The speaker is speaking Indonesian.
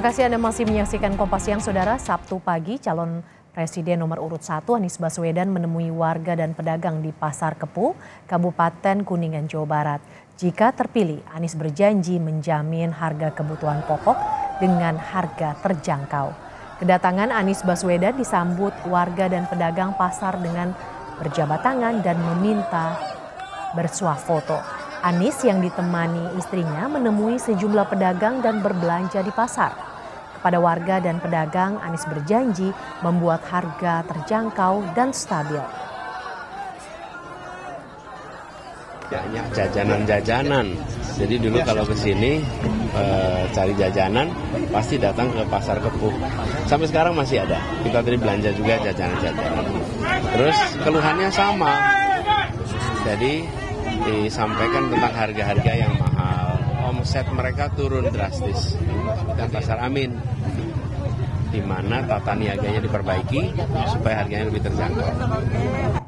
Kasih Anda masih menyaksikan Kompas Siang, Saudara. Sabtu pagi, calon Presiden nomor urut 1 Anies Baswedan menemui warga dan pedagang di Pasar Kepu, Kabupaten Kuningan, Jawa Barat. Jika terpilih, Anies berjanji menjamin harga kebutuhan pokok dengan harga terjangkau. Kedatangan Anies Baswedan disambut warga dan pedagang pasar dengan berjabat tangan dan meminta bersuah foto. Anies yang ditemani istrinya menemui sejumlah pedagang dan berbelanja di pasar. Kepada warga dan pedagang, Anies berjanji membuat harga terjangkau dan stabil. Banyak jajanan-jajanan. Jadi dulu kalau ke sini e, cari jajanan pasti datang ke pasar kepuh. Sampai sekarang masih ada. Kita tadi belanja juga jajanan-jajanan. Terus keluhannya sama. Jadi disampaikan tentang harga-harga yang mahal. Omset mereka turun drastis. Dan pasar amin di mana tata niaganya diperbaiki supaya harganya lebih terjangkau.